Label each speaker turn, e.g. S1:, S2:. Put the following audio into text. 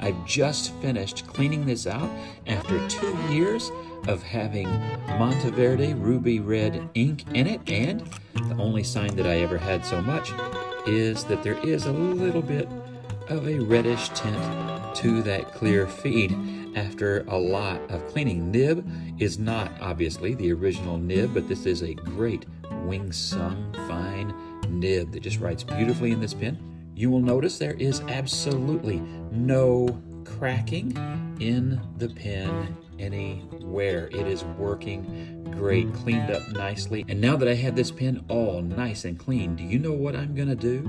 S1: I've just finished cleaning this out after two years of having Monteverde Ruby Red ink in it, and the only sign that I ever had so much is that there is a little bit of a reddish tint to that clear feed after a lot of cleaning. Nib is not obviously the original nib, but this is a great Wing Sung fine nib that just writes beautifully in this pen. You will notice there is absolutely no cracking in the pen anywhere. It is working great, cleaned up nicely. And now that I have this pen all nice and clean, do you know what I'm gonna do?